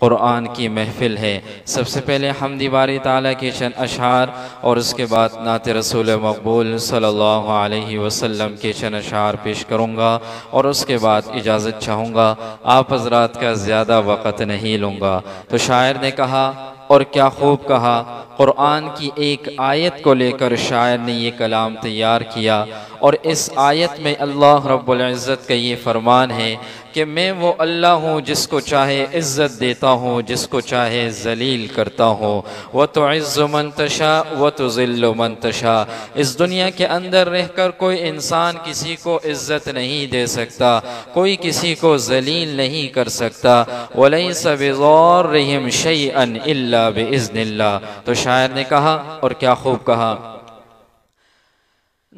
قرآن کی محفل ہے۔ سب سے پہلے حمدی باری تعالیٰ کے چند اشعار اور اس کے بعد نعت رسول مقبول صلی اللہ علیہ وسلم کے چند اشعار پیش کروں گا اور اس کے بعد اجازت چاہوں گا، آپ حضرات کا زیادہ وقت نہیں لوں گا۔ تو شاعر نے کہا اور کیا خوب کہا، قرآن کی ایک آیت کو لے کر شاعر نے یہ کلام تیار کیا اور اس آیت میں اللہ رب العزت کا یہ فرمان ہے کہ میں وہ اللہ ہوں جس کو چاہے عزت دیتا ہوں، جس کو چاہے ذلیل کرتا ہوں۔ وہ تو عز منتشا و تو ذل و منتشا اس دنیا کے اندر رہ کر کوئی انسان کسی کو عزت نہیں دے سکتا، کوئی کسی کو ذلیل نہیں کر سکتا۔ وَلَيْسَ بِضَارِّهِمْ شَيْئًا إِلَّا بِإِذْنِ اللَّهِ۔ تو شاعر نے کہا اور کیا خوب کہا۔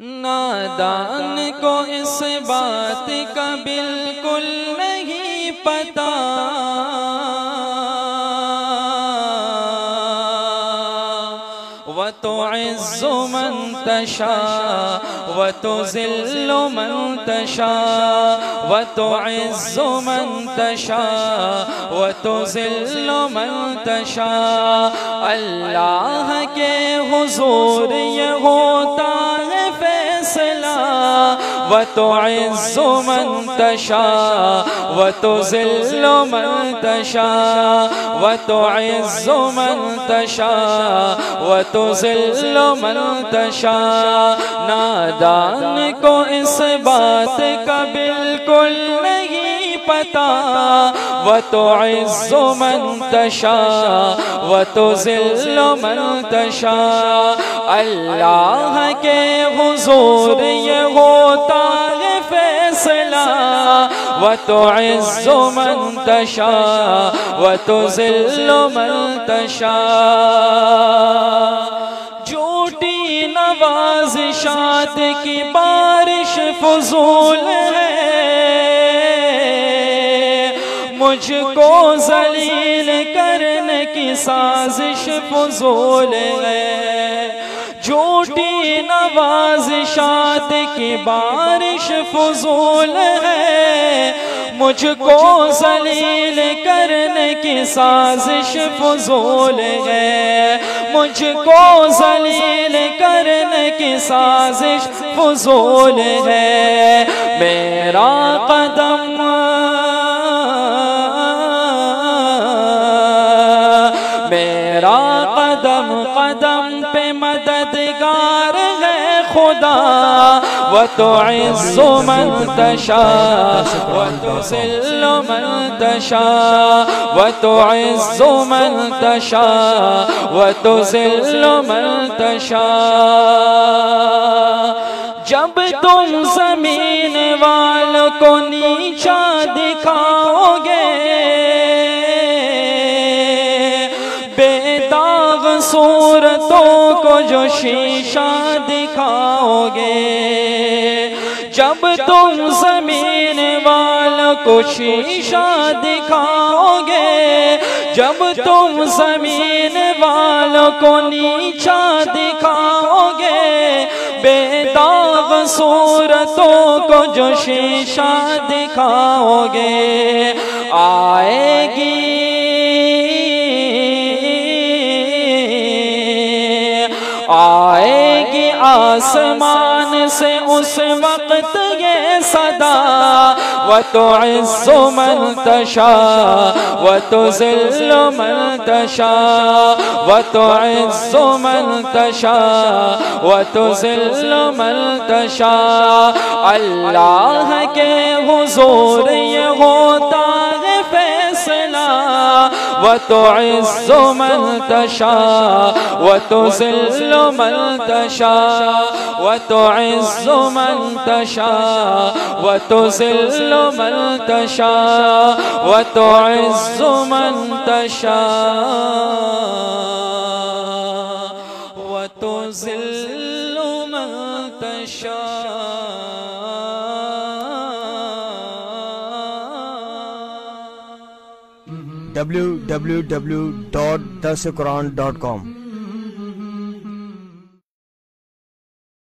نادان کو اس بات کا بالکل نہیں پتا۔ وتعز من تشاء، وتذل من تشاء، وتعز من تشاء، وتذل من تشاء۔ اللہ کے حضور یہ ہوتا ہے وتعز من تشاء وتذل من تشاء وتعز من تشاء وتذل من تشاء. نادان کو اس بات کا بالکل نہیں پتا، وتعز من تشاء، وتذل من تشاء۔ اللہ کے حضور یہ ہوتا ہے فیصلہ، وتعز من تشاء، وتذل من تشاء۔ جھوٹی نوازشات کی بارش فضول ہے۔ مجھ کو ذلیل کرنے کی سازش فضول ہے۔ جھوٹی نوازشات کی بارش فضول ہے۔ مجھ کو ذلیل کرنے کی سازش فضول ہے۔ مجھ کو ذلیل کرنے کی سازش فضول ہے۔ میرا قدم وتعز من تشاء، وتذل من تشاء، وتعز من تشاء، وتذل من تشاء۔ جب تم زمین والوں کو نیچا دکھاؤ گے صورتوں کو جو شیشہ دکھاؤ گے جب تم زمین والوں کو شیشہ دکھاؤ گے جب تم زمین والوں کو نیچا دکھاؤ گے بے داغ صورتوں کو جو شیشہ دکھاؤ گے آئے آئے گی آسمان سے اس وقت یہ صدا وتعز من تشاء وتذل من تشاء وتعز من تشاء وتذل من تشاء اللہ کے حضور یہ ہوتا ہے فیصلہ وتعز من تشاء وتذل من تشاء وتعز من تشاء وتذل من تشاء وتعز من تشاء وتذل من تشاء. www.thesukuran.com.